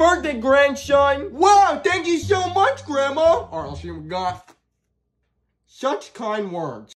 birthday, grandson. Wow, thank you so much, Grandma. All right, she got. Such kind words.